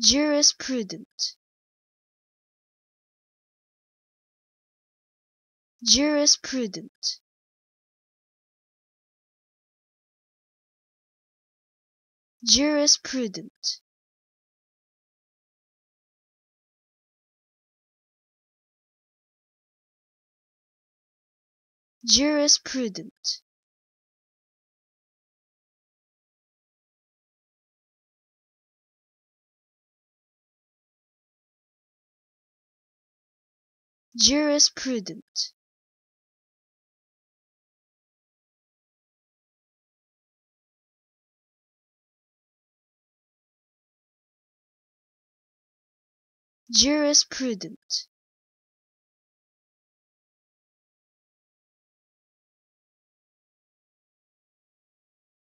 jurisprudent. Jurisprudent. Jurisprudent. Jurisprudent jurisprudent. Jurisprudent